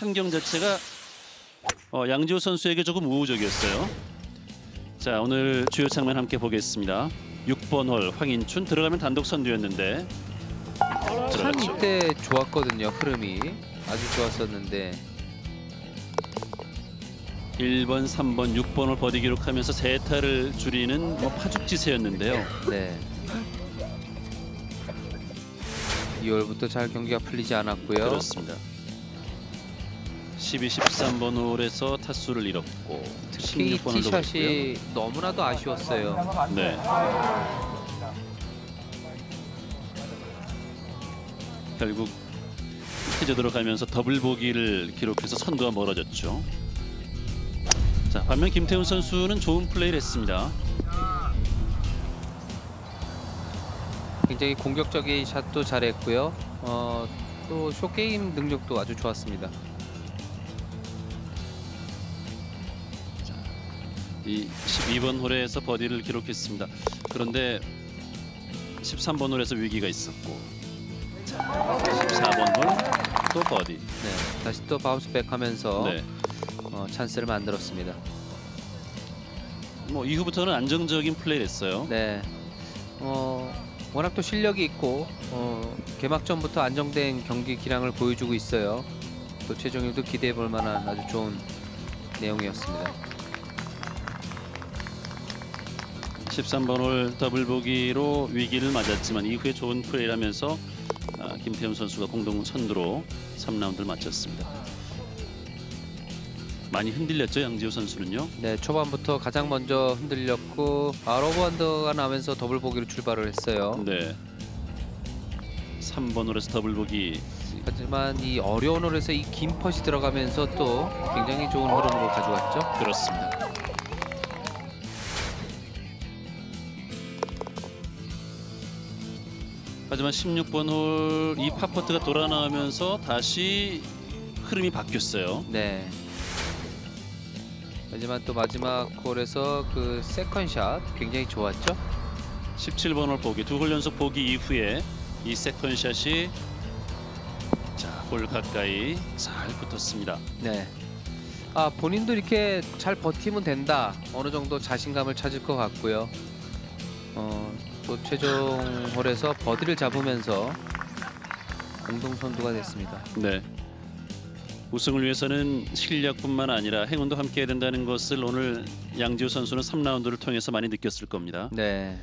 환경 자체가 어, 양지호 선수에게 조금 우호적이었어요. 자 오늘 주요 장면 함께 보겠습니다. 6번 홀 황인춘 들어가면 단독 선두였는데 참 들어갔죠. 이때 좋았거든요. 흐름이 아주 좋았었는데 1번, 3번, 6번을 버디 기록하면서 세 타를 줄이는 뭐 파죽지세였는데요. 네. 2월부터 잘 경기가 풀리지 않았고요. 그렇습니다. 12, 13번 홀에서 타수를 잃었고 특히 16번 홀도 티샷이 너무나도 아쉬웠어요. 네. 결국 해저 들어가면서 더블 보기를 기록해서 선두와 멀어졌죠. 자 반면 김태훈 선수는 좋은 플레이를 했습니다. 굉장히 공격적인 샷도 잘했고요. 어, 또 숏게임 능력도 아주 좋았습니다. 이 12번 홀에서 버디를 기록했습니다. 그런데 13번 홀에서 위기가 있었고 자, 14번 홀 또 버디. 네, 다시 또 bounce back 하면서 네. 어, 찬스를 만들었습니다. 뭐 이후부터는 안정적인 플레이를 했어요. 네, 어, 워낙 또 실력이 있고 어, 개막전부터 안정된 경기 기량을 보여주고 있어요. 또 최종일도 기대해 볼 만한 아주 좋은 내용이었습니다. 13번 홀 더블 보기로 위기를 맞았지만 이후에 좋은 플레이를 하면서 아, 김태훈 선수가 공동 선두로 3라운드를 마쳤습니다. 많이 흔들렸죠 양지호 선수는요. 네, 초반부터 가장 먼저 흔들렸고 아, 러브원더가 나면서 더블 보기로 출발을 했어요. 네. 3번 홀에서 더블 보기 하지만 이 어려운 홀에서 이 긴 putt이 들어가면서 또 굉장히 좋은 흐름으로 가져갔죠. 그렇습니다. 하지만 16번 홀 이 파퍼트가 돌아 나오면서 다시 흐름이 바뀌었어요. 네. 하지만 또 마지막 홀에서 그 second 샷 굉장히 좋았죠. 17번 홀 보기 두 홀 연속 보기 이후에 이 second 샷이 자 홀 가까이 잘 붙었습니다. 네. 아 본인도 이렇게 잘 버티면 된다. 어느 정도 자신감을 찾을 것 같고요. 어, 또 최종 홀에서 버디를 잡으면서 공동 선두가 됐습니다. 네. 우승을 위해서는 실력뿐만 아니라 행운도 함께해야 된다는 것을 오늘 양지호 선수는 3라운드를 통해서 많이 느꼈을 겁니다. 네.